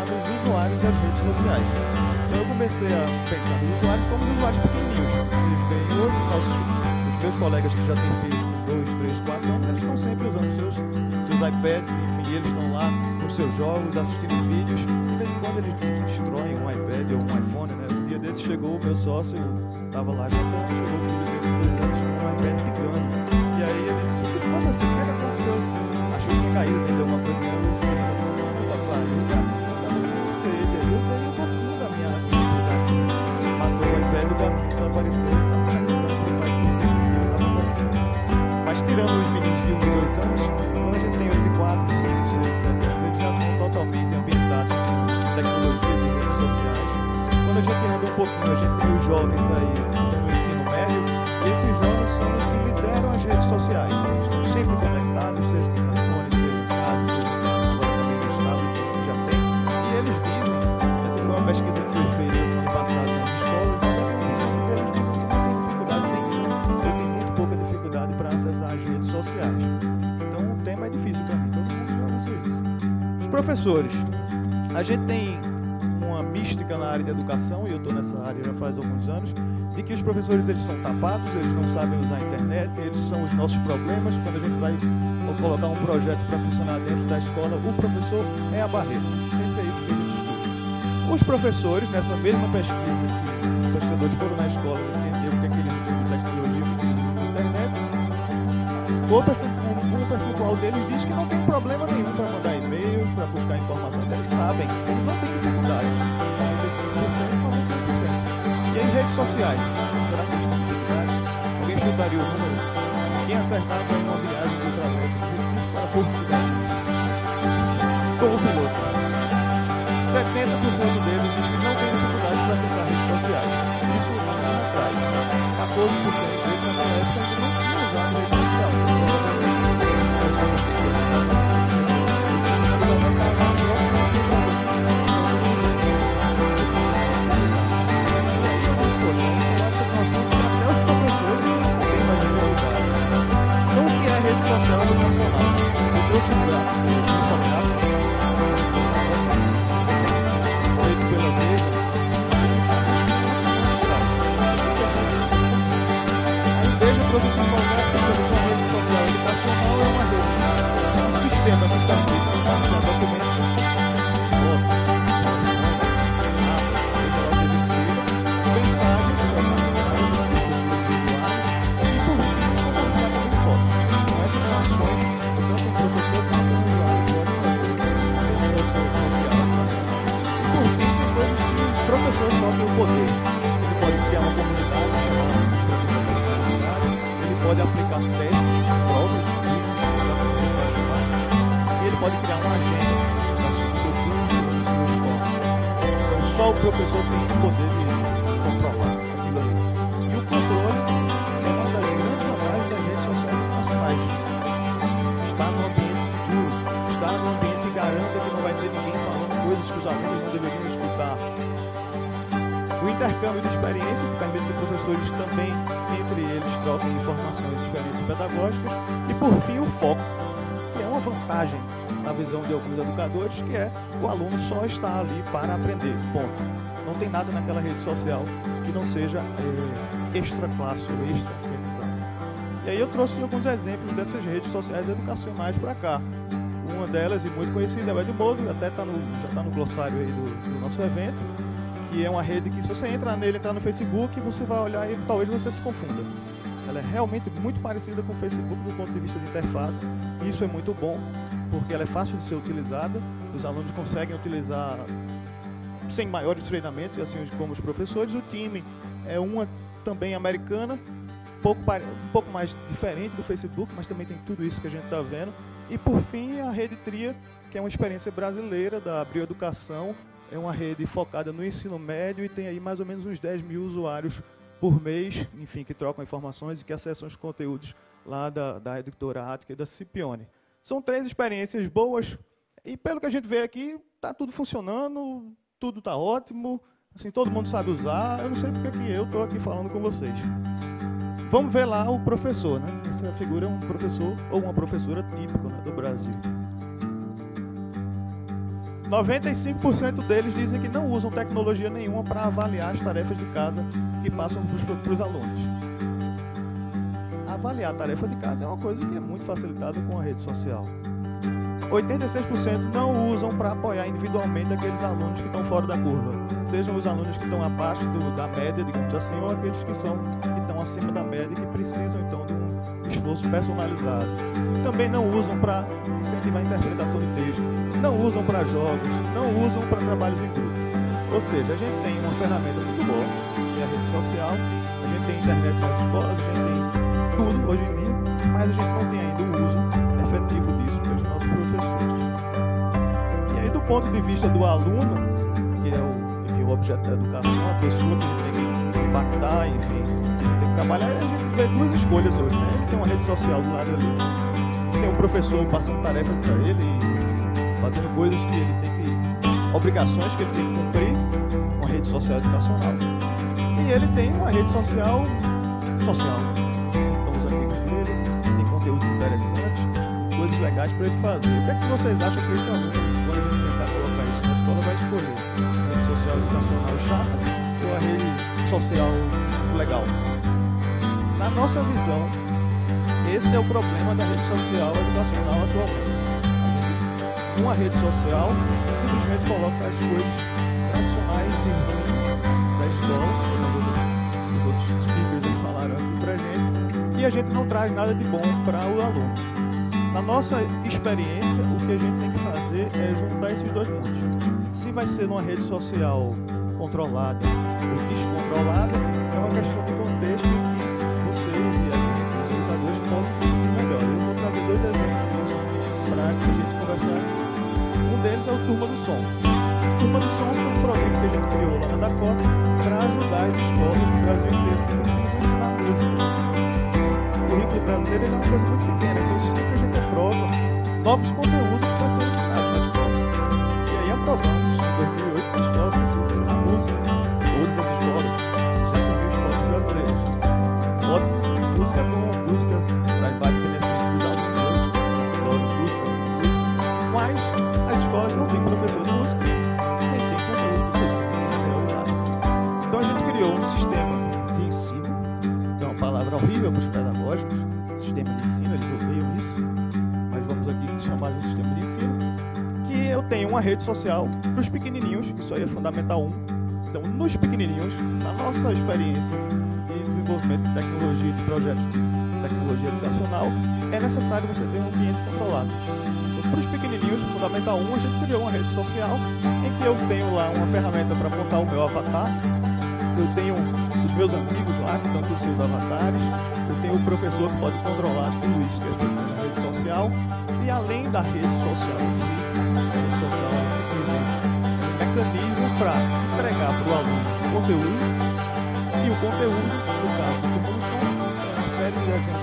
que pensar nos usuários das redes sociais. Então eu comecei a pensar nos usuários como usuários pequenininhos. Têm hoje, nossos, os meus colegas que já têm feito 2, 3, 4 anos, eles estão sempre usando seus, seus iPads, enfim, eles estão lá com seus jogos, assistindo vídeos. De vez em quando eles destroem um iPad ou um iPhone, né? Um dia desse chegou o meu sócio, estava lá jogando, chegou o filho dele de 3 anos com um iPad ligando. E aí ele disse, o que foi, meu filho? O que aconteceu? Achou que caído, entendeu uma coisa nela. Sociais. Eles estão sempre conectados, seja com telefone, seja em casa, seja também nos tablets que já tem. E eles dizem, essa foi uma pesquisa que foi feita no ano passado nas escolas, 91% deles dizem que não tem dificuldade nenhuma, ou tem muito pouca dificuldade para acessar as redes sociais. Então o tema é difícil para mim, todo mundo já usa isso. Os professores. A gente tem área de educação, e eu estou nessa área já faz alguns anos, de que os professores eles são tapados, eles não sabem usar a internet, eles são os nossos problemas. Quando a gente vai colocar um projeto para funcionar dentro da escola, o professor é a barreira. Sempre é isso que a gente estuda. Os professores, nessa mesma pesquisa que os pesquisadores foram na escola entender o que é que eles têm de tecnologia na internet, o percentual, um percentual deles diz que não tem problema nenhum para mandar e-mail, para buscar informações. Eles sabem, eles não têm dificuldade. Sociais? Será que eles têm dificuldade? Alguém chutaria o número? Quem acertar vai uma viagem de travessa de Recife para Portugal. Como piloto. 70% deles diz que não tem dificuldade para acessar redes sociais. Isso ano atrás. 14% Esse gráfico de uma rede social educacional é uma rede, um sistema que está feito com documentos. professor só tem o poder. Pode aplicar testes, provas, e ele pode criar uma agenda no seu curso, no seu escola. Então só o professor tem o poder de controlar aquilo ali. E o controle é uma das grandes vantagens das redes sociais internacionais. Está no ambiente seguro, está no ambiente que garanta que não vai ter ninguém falando coisas que os alunos não deveriam escutar. O intercâmbio de experiência, que permite que professores também, entre eles, troquem informações e experiências pedagógicas. E, por fim, o foco, que é uma vantagem na visão de alguns educadores, que é o aluno só está ali para aprender, ponto. Não tem nada naquela rede social que não seja é, extra classe ou extra aprendizado. E aí eu trouxe alguns exemplos dessas redes sociais educacionais para cá. Uma delas, e muito conhecida, é o Edmodo, até tá no, já está no glossário aí do, do nosso evento, que é uma rede que se você entrar nele, entrar no Facebook, você vai olhar e talvez você se confunda. Ela é realmente muito parecida com o Facebook do ponto de vista de interface. E isso é muito bom, porque ela é fácil de ser utilizada. Os alunos conseguem utilizar sem maiores treinamentos, assim como os professores. O time é uma também americana, pouco, um pouco mais diferente do Facebook, mas também tem tudo isso que a gente está vendo. E por fim, a rede TRIA, que é uma experiência brasileira da Abril Educação, é uma rede focada no ensino médio e tem aí mais ou menos uns 10 mil usuários por mês, enfim, que trocam informações e que acessam os conteúdos lá da, da editora Ática e da Cipione. São três experiências boas e pelo que a gente vê aqui, está tudo funcionando, tudo está ótimo, assim, todo mundo sabe usar, eu não sei porque que eu estou aqui falando com vocês. Vamos ver lá o professor, né? Essa figura é um professor ou uma professora típica né, do Brasil. 95% deles dizem que não usam tecnologia nenhuma para avaliar as tarefas de casa que passam para os alunos. Avaliar a tarefa de casa é uma coisa que é muito facilitada com a rede social. 86% não usam para apoiar individualmente aqueles alunos que estão fora da curva, sejam os alunos que estão abaixo do, da média, digamos assim, ou aqueles que, são, que estão acima da média e que precisam então de um esforço personalizado. Também não usam para incentivar a interpretação de texto, não usam para jogos, não usam para trabalhos em grupo. Ou seja, a gente tem uma ferramenta muito boa, que é a rede social, a gente tem internet nas escolas, a gente tem tudo hoje em dia, mas a gente não tem ainda o uso efetivo disso pelos nossos professores. E aí, do ponto de vista do aluno, que é o, enfim, o objeto da educação, a pessoa que tem que impactar, enfim, tem que trabalhar, a gente vê duas escolhas hoje, né? Ele tem uma rede social do lado ali, tem um professor passando tarefas para ele, fazendo coisas que ele tem que. obrigações que ele tem que cumprir, uma rede social educacional. E ele tem uma rede social social. Então os amigos dele, tem conteúdos interessantes, coisas legais para ele fazer. O que é que vocês acham que esse aluno, quando a gente tentar colocar isso na escola, vai escolher? A rede social educacional chata ou a rede social legal? Na nossa visão, esse é o problema da rede social educacional atualmente. Uma rede social simplesmente coloca as coisas tradicionais e ruins da escola, como os outros speakers falaram aqui pra gente, e a gente não traz nada de bom para o aluno. Na nossa experiência, o que a gente tem que fazer é juntar esses dois mundos. Se vai ser numa rede social controlada ou descontrolada, é uma questão de contexto que vocês e a gente, os educadores, podem discutir melhor. Eu vou trazer dois exemplos para a gente conversar. Um deles é o Turma do Som. O Turma do Som foi um projeto que a gente criou lá na Dakota para ajudar as escolas do Brasil inteiro que precisam ensinar música. O currículo brasileiro é uma coisa muito pequena, então sempre a gente aprova novos conteúdos uma rede social para os pequenininhos, isso aí é fundamental 1. Então, nos pequenininhos, na nossa experiência de desenvolvimento de tecnologia, de projetos de tecnologia educacional, é necessário você ter um ambiente controlado. Então, para os pequenininhos, fundamental 1, a gente criou uma rede social em que eu tenho lá uma ferramenta para montar o meu avatar, eu tenho os meus amigos lá que estão com os seus avatares, eu tenho o professor que pode controlar tudo isso que é feito na rede social, e além da rede social em si, a rede social é um mecanismo para entregar para o aluno conteúdo, e o conteúdo, no caso do é uma série de desenhos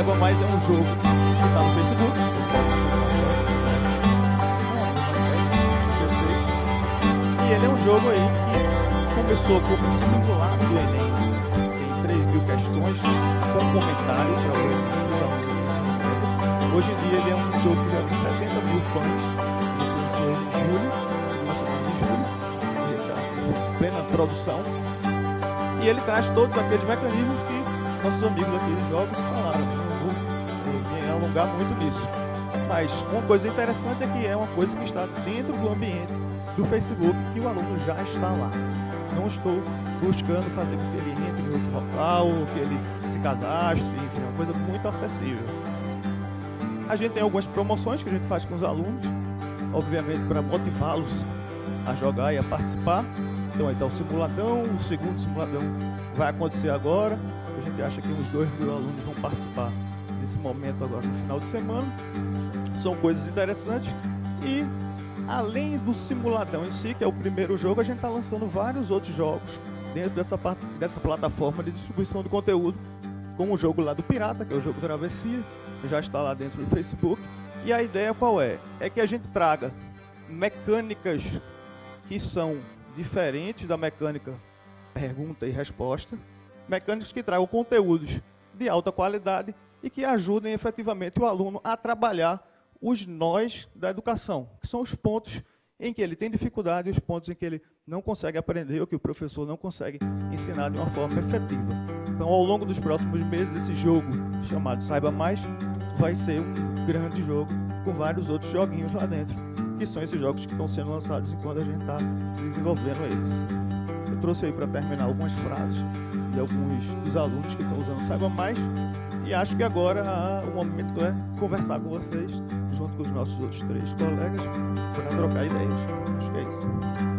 Saiba Mais é um jogo que está no Facebook, E ele é um jogo aí que começou como um simulado do Enem. Tem 3 mil questões com comentário para os alunos. Hoje em dia ele é um jogo que já tem 70 mil fãs. Em julho. E está plena produção. E ele traz todos aqueles mecanismos que nossos amigos aqui de jogos falaram. Alongar muito nisso. Mas uma coisa interessante é que é uma coisa que está dentro do ambiente do Facebook, que o aluno já está lá. Não estou buscando fazer com que ele entre em outro local, que ele se cadastre, enfim, é uma coisa muito acessível. A gente tem algumas promoções que a gente faz com os alunos, obviamente para motivá-los a jogar e a participar. Então aí está o simuladão, o segundo simuladão vai acontecer agora. A gente acha que uns dois mil alunos vão participar desse momento agora no final de semana. São coisas interessantes. E além do simuladão em si, que é o primeiro jogo, a gente está lançando vários outros jogos dentro dessa, dessa plataforma de distribuição de conteúdo, como o jogo lá do Pirata, que é o jogo Travessia, já está lá dentro do Facebook. E a ideia qual é? É que a gente traga mecânicas que são diferentes da mecânica pergunta e resposta, mecânicas que tragam conteúdos de alta qualidade e que ajudem efetivamente o aluno a trabalhar os nós da educação, que são os pontos em que ele tem dificuldade, os pontos em que ele não consegue aprender ou que o professor não consegue ensinar de uma forma efetiva. Então, ao longo dos próximos meses, esse jogo chamado Saiba Mais vai ser um grande jogo com vários outros joguinhos lá dentro, que são esses jogos que estão sendo lançados enquanto a gente está desenvolvendo eles. Eu trouxe aí para terminar algumas frases de alguns dos alunos que estão usando Saiba Mais e acho que agora o momento é conversar com vocês, junto com os nossos outros três colegas, para trocar ideias. Acho que é isso.